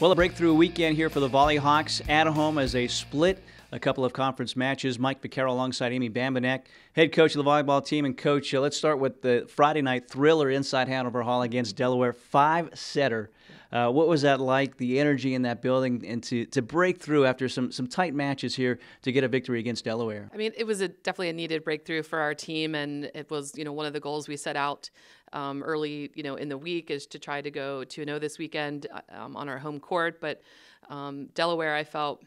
Well, a breakthrough weekend here for the Volley Hawks at home as they split a couple of conference matches. Mike Vaccaro alongside Amy Bambenek, head coach of the volleyball team. And coach, uh, let's start with the Friday night thriller inside Hanover Hall against Delaware, five setter. Uh, what was that like? The energy in that building, and to, to break through after some some tight matches here to get a victory against Delaware. I mean, it was a, definitely a needed breakthrough for our team, and it was you know one of the goals we set out um, early you know in the week is to try to go to know this weekend uh, um, on our home court. But um, Delaware, I felt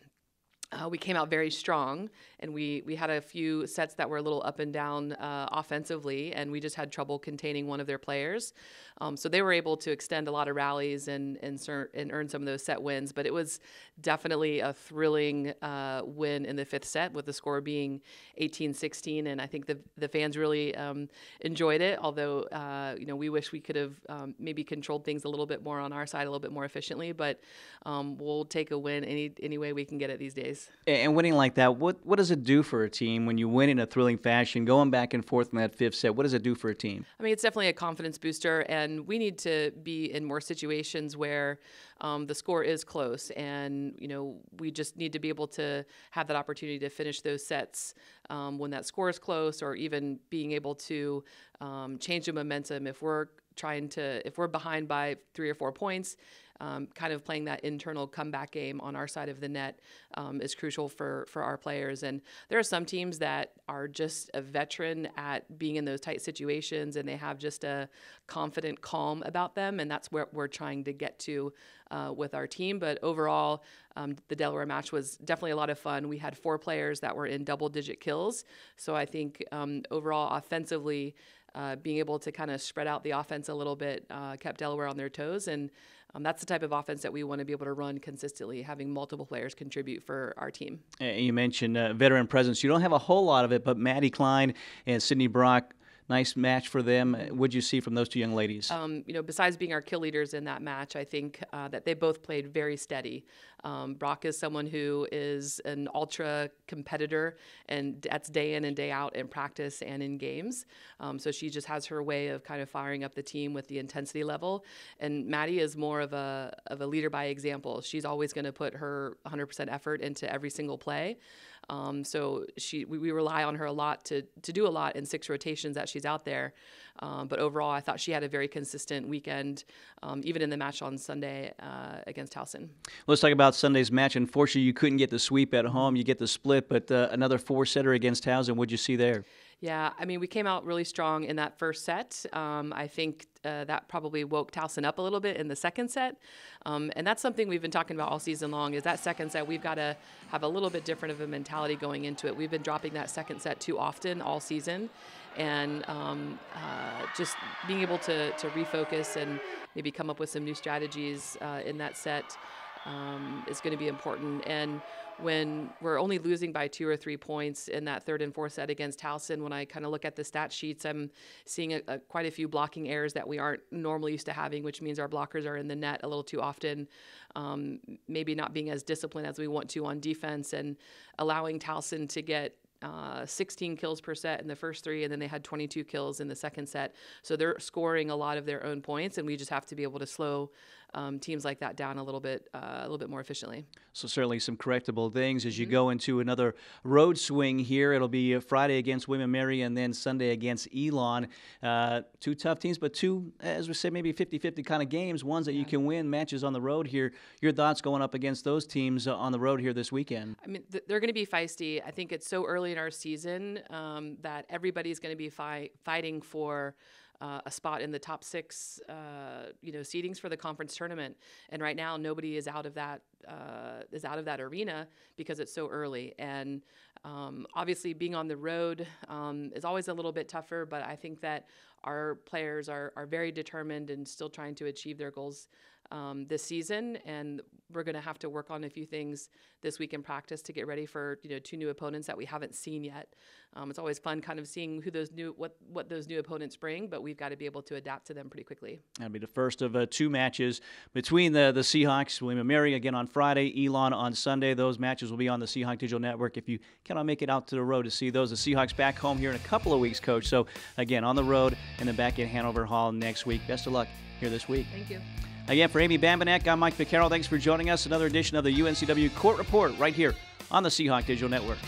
uh, we came out very strong, and we we had a few sets that were a little up and down uh, offensively, and we just had trouble containing one of their players. Um, so they were able to extend a lot of rallies and and, and earn some of those set wins. But it was definitely a thrilling uh, win in the fifth set, with the score being 18-16, and I think the the fans really um, enjoyed it. Although uh, you know we wish we could have um, maybe controlled things a little bit more on our side, a little bit more efficiently. But um, we'll take a win any any way we can get it these days. And winning like that, what what does it do for a team when you win in a thrilling fashion, going back and forth in that fifth set? What does it do for a team? I mean, it's definitely a confidence booster, and we need to be in more situations where um, the score is close, and you know we just need to be able to have that opportunity to finish those sets um, when that score is close, or even being able to um, change the momentum if we're trying to if we're behind by three or four points um, kind of playing that internal comeback game on our side of the net um, is crucial for for our players. And there are some teams that are just a veteran at being in those tight situations, and they have just a confident calm about them, and that's what we're trying to get to uh, with our team. But overall, um, the Delaware match was definitely a lot of fun. We had four players that were in double-digit kills, so I think um, overall offensively. Uh, being able to kind of spread out the offense a little bit uh, kept Delaware on their toes, and um, that's the type of offense that we want to be able to run consistently, having multiple players contribute for our team. You mentioned uh, veteran presence. You don't have a whole lot of it, but Maddie Klein and Sydney Brock nice match for them. What did you see from those two young ladies? Um, you know, besides being our kill leaders in that match, I think uh, that they both played very steady. Um, Brock is someone who is an ultra competitor, and that's day in and day out in practice and in games. Um, so she just has her way of kind of firing up the team with the intensity level. And Maddie is more of a of a leader by example. She's always going to put her 100% effort into every single play. Um, so she we, we, rely on her a lot to to do a lot in six rotations that she's out there. Um, but overall, I thought she had a very consistent weekend, um, even in the match on Sunday uh, against Towson. Let's talk about Sunday's match. Unfortunately, you couldn't get the sweep at home. You get the split, but uh, another four setter against Towson. What'd you see there? Yeah, I mean, we came out really strong in that first set. Um, I think uh, that probably woke Towson up a little bit in the second set, um, and that's something we've been talking about all season long. Is that second set we've got to have a little bit different of a mentality going into it. We've been dropping that second set too often all season, and um, uh, just being able to to refocus and maybe come up with some new strategies uh, in that set um, is going to be important. And when we're only losing by two or three points in that third and fourth set against Towson, when I kind of look at the stat sheets, I'm seeing a, a, quite a few blocking errors that we aren't normally used to having, which means our blockers are in the net a little too often. Um, maybe not being as disciplined as we want to on defense and allowing Towson to get uh, 16 kills per set in the first three, and then they had 22 kills in the second set. So they're scoring a lot of their own points, and we just have to be able to slow um, teams like that down a little bit, uh, a little bit more efficiently. So certainly some correctable things as you mm-hmm. go into another road swing here. It'll be Friday against William Mary, and then Sunday against Elon. Uh, two tough teams, but two, as we said, maybe 50-50 kind of games. Ones that yeah. you can win matches on the road here. Your thoughts going up against those teams uh, on the road here this weekend? I mean, th- they're going to be feisty. I think it's so early in our season um, that everybody's going to be fi- fighting for uh, a spot in the top six, uh, you know, seedings for the conference tournament. And right now, nobody is out of that uh, is out of that arena because it's so early. And um, obviously, being on the road um, is always a little bit tougher. But I think that our players are are very determined and still trying to achieve their goals um, this season, and we're going to have to work on a few things this week in practice to get ready for you know two new opponents that we haven't seen yet. Um, it's always fun kind of seeing who those new what what those new opponents bring, but we've got to be able to adapt to them pretty quickly. That'll be the first of uh, two matches between the the Seahawks, William and Mary again on Friday, Elon on Sunday. Those matches will be on the Seahawk Digital Network. If you cannot make it out to the road to see those, the Seahawks back home here in a couple of weeks, Coach. So again on the road and then back at Hanover Hall next week. Best of luck here this week. Thank you. Again, for Amy Bambenek, I'm Mike Vaccaro. Thanks for joining us. Another edition of the UNCW Court Report right here on the Seahawk Digital Network.